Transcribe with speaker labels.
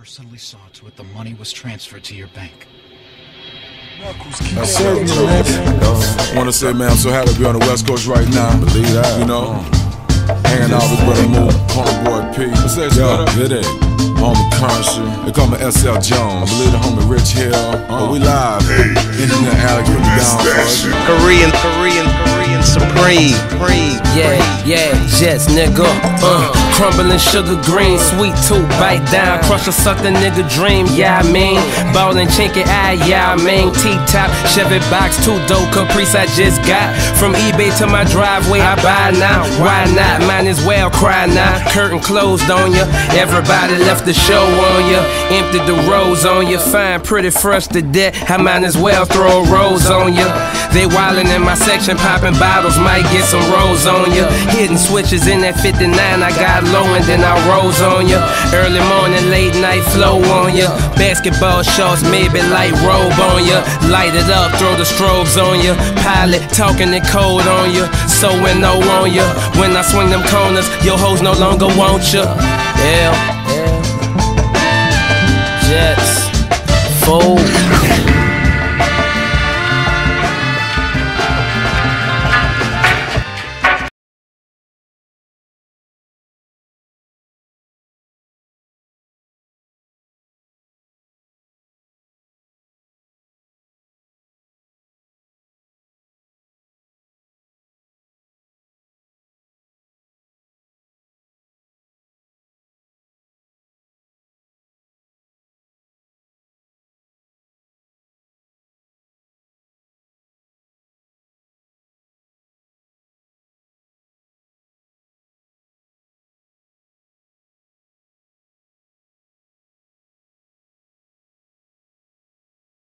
Speaker 1: personally saw to it the money was transferred to your bank.
Speaker 2: I said, you know, want to say, man, I'm so happy to be on the West Coast right now. Believe that. You know, hanging out with Brother Moon, Punk Boy P. What's that, Yo, it ain't. Homie Curren$y, they call me SL Jones. I believe the homie Rich Hill. Uh, but we live. Internet Alex put me down for us.
Speaker 3: Korean, Korean, Korean Supreme. Supreme.
Speaker 4: Yeah, yeah, Jets, nigga. Uh, crumbling sugar green, sweet tooth, bite down, crush a suck the nigga dream. Yeah, I mean, ballin' chinky eye, yeah, I mean, T-top, Chevy box, two dope Caprice I just got from eBay to my driveway. I buy now, why not? Mine as well, cry now. Curtain closed on ya, everybody left the show on ya, emptied the rows on ya. Fine, pretty fresh to death. I might as well throw a rose on ya. They wildin' in my section, popping bottles, might get some rolls on ya. Hitting switches in that 59, I got low and then I rose on ya. Early morning, late night flow on ya. Basketball shorts, maybe light robe on ya. Light it up, throw the strobes on ya. Pilot talking in code on ya. So when no on ya. When I swing them corners, your hoes no longer want ya. Yeah. Jets, fold.